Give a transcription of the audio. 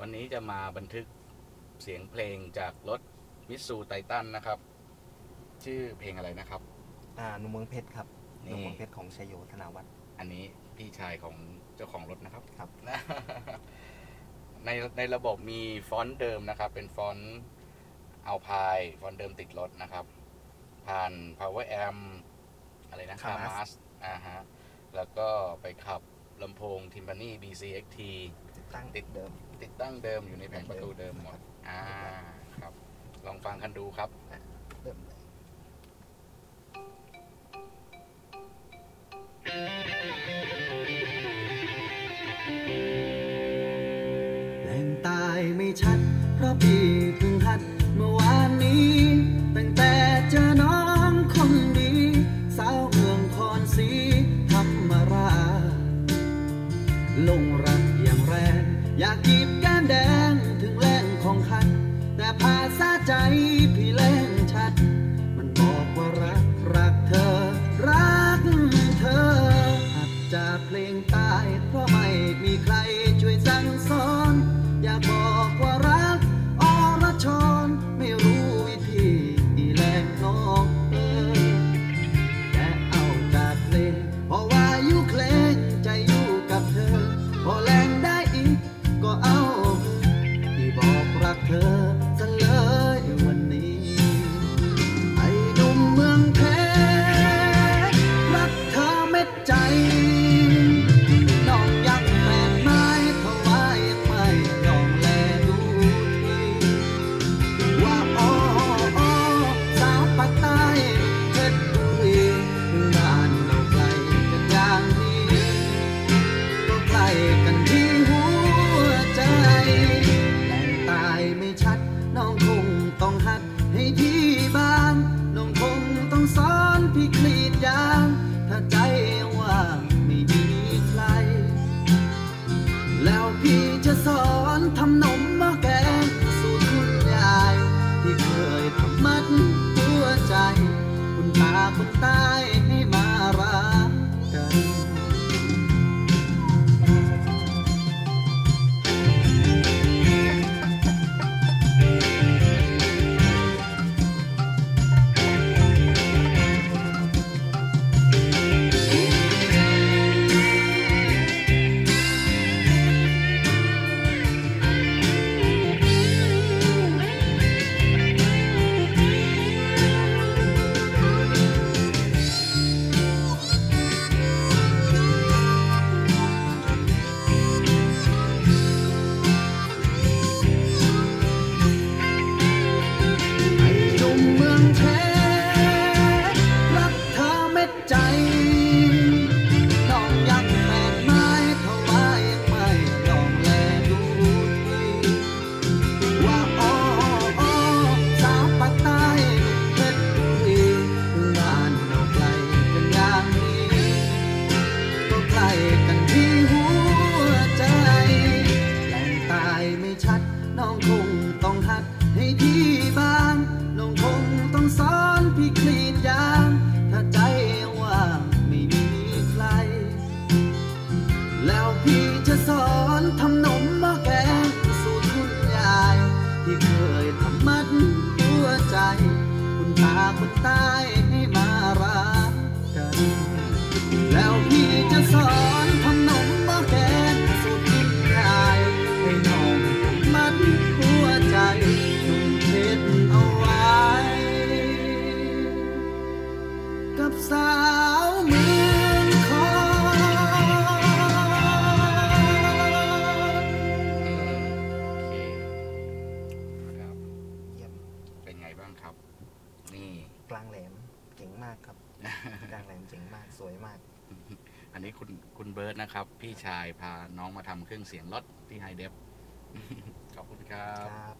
วันนี้จะมาบันทึกเสียงเพลงจากรถมิตซูไทรทันนะครับ ชื่อเพลงอะไรนะครับ อ่าหนุ่มเมืองเพชรครับนี่ หนุ่มเมืองเพชรของไชโยธนาวัฒน์ อันนี้พี่ชายของเจ้าของรถนะครับ ครับ ในในระบบมี front เดิมนะครับ เป็น front Alpine front เดิมติดรถนะครับ ผ่าน power amp อะไรนะ Kamas อ่าฮะ แล้วก็ไปขับลำโพง Timpani BCXT ติดตั้งติดเดิม ติดตั้งเดิมอยู่ในแผงประตูเดิมหมด อ่า ครับ ลองฟังกันดูครับ เริ่มเลยแหล่งตายไม่ชัดเพราะพี่เพิ่ง อ คุณตาคุณตายให้มารักกัน แล้วพี่จะสอนทำนมหม้อแกงสูตรคุณยายให้น้องมัดหัวใจนุ่มเพชรเอาไว้ กับสาวเมืองคอนโอเคครับเยี่ยมเป็นไงบ้างครับ นี่กลางแหลมเจ๋งมากครับ กลางแหลมเจ๋งมากสวยมาก อันนี้คุณคุณเบิร์ตนะครับ พี่ชายพาน้องมาทำเครื่องเสียงรถที่ไฮเดฟขอบคุณครับครับ